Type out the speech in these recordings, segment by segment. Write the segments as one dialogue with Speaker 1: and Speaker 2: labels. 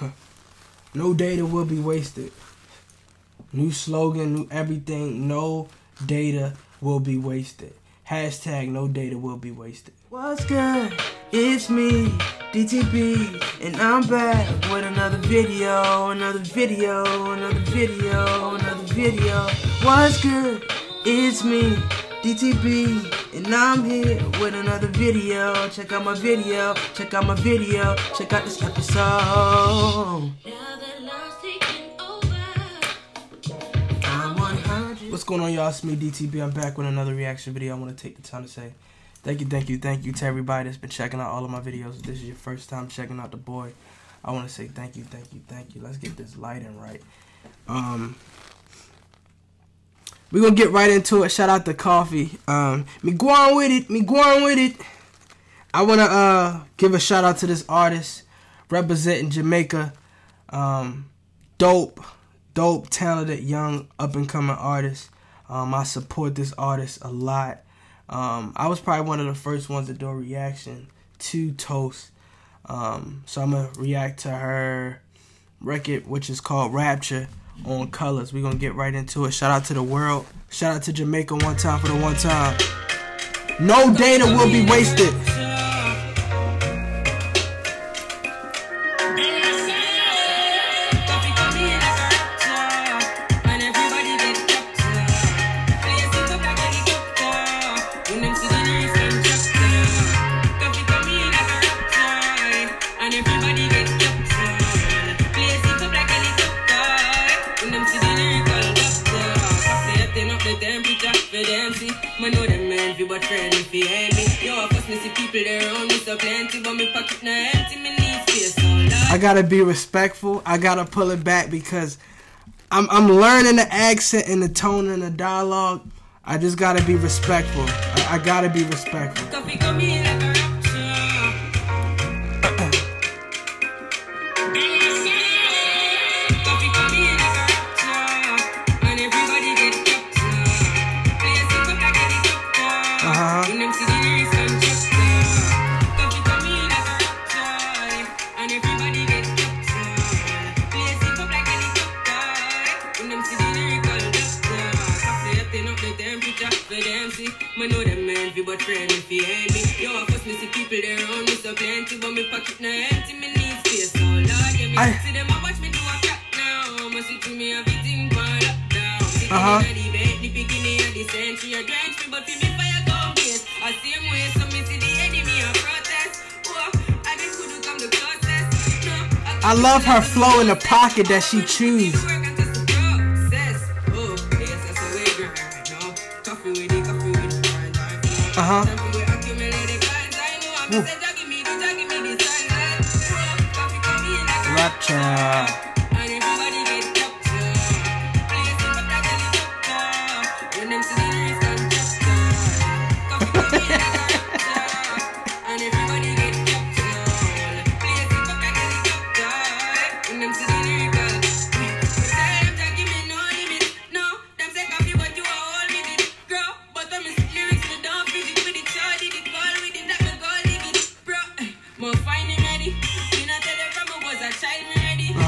Speaker 1: no data will be wasted. New slogan, new everything. No data will be wasted. Hashtag no data will be wasted.
Speaker 2: What's good? It's me, DTB, and I'm back with another video, another video, another video, another video. What's good? It's me, DTB, and I'm here with another video. Check out my video, check out my video, check out this episode.
Speaker 1: What's going on, y'all? It's me, DTB. I'm back with another reaction video. I want to take the time to say thank you, thank you, thank you to everybody that's been checking out all of my videos. If this is your first time checking out the boy, I want to say thank you, thank you, thank you. Let's get this lighting right. Um, we're gonna get right into it. Shout out to Koffee. Um, me going with it, me going with it. I wanna uh give a shout out to this artist representing Jamaica. Um, dope, dope, talented, young, up and coming artist. Um, I support this artist a lot. Um, I was probably one of the first ones to do a reaction to Toast. Um, so I'm gonna react to her record, which is called Rapture on Colors. We're gonna get right into it. Shout out to the world. Shout out to Jamaica one time for the one time. No data will be wasted.
Speaker 2: Man know them envy but friend if me Yo, of course me see people there around me so plenty But me pocket now empty, me need space
Speaker 1: I gotta be respectful. I gotta pull it back because I'm I'm learning the accent and the tone and the dialogue. I just gotta be respectful. I, I gotta be respectful.
Speaker 2: Know them envy but friend if you hate me. Yo, of course me see people there around me so plenty, but me pocket empty. Me need space so Lord, yeah me
Speaker 1: I-
Speaker 2: see them watch me do a cat now. Must see to me everything for lockdown. See
Speaker 1: Uh-huh.
Speaker 2: the debate, the beginning of the century, I drench me, but feel me fire go. I same way, so me see the enemy a protest. Whoa, I just couldn't come the closest. No,
Speaker 1: I love her flow in the pocket that she choose. Uh-huh.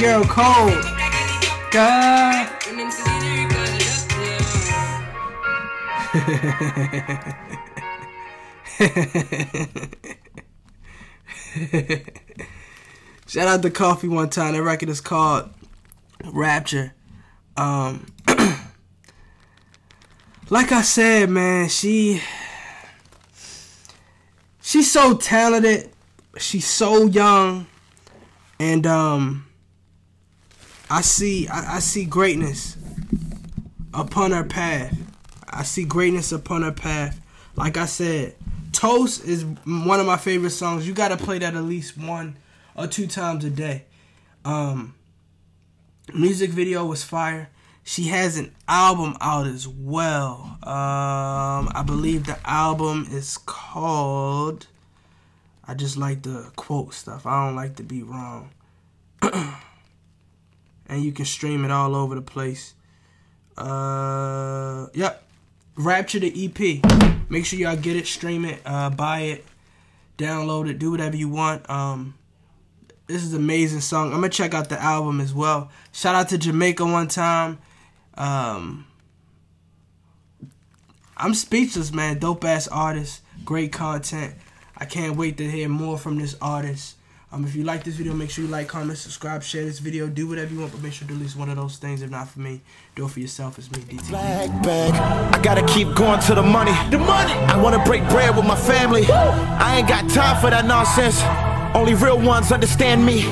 Speaker 1: Girl cold. Shout out to Koffee one time. That record is called Rapture. Um, like I said, man, she she's so talented. She's so young, and um, I see I, I see greatness upon her path.
Speaker 3: I see greatness upon her path. Like I said, Toast is one of my favorite songs. You gotta play that at least one or two times a day. Um, music video was fire. She has an album out as well. Um, I believe the album is called. I just like the quote stuff. I don't like to be wrong. and you can stream it all over the place. Uh, yep. Rapture the EP. Make sure y'all get it, stream it, uh, buy it, download it, do whatever you want. Um, this is an amazing song. I'm gonna check out the album as well. Shout out to Jamaica one time. Um, I'm speechless, man. Dope ass artist, great content. I can't wait to hear more from this artist. Um, if you like this video, make sure you like, comment, subscribe, share this video, do whatever you want, but make sure to do at least one of those things. If not for me, do it for yourself. It's me, DT.
Speaker 4: Flag bag. I gotta keep going to the money. The money. I wanna break bread with my family. I ain't got time for that nonsense. Only real ones understand me.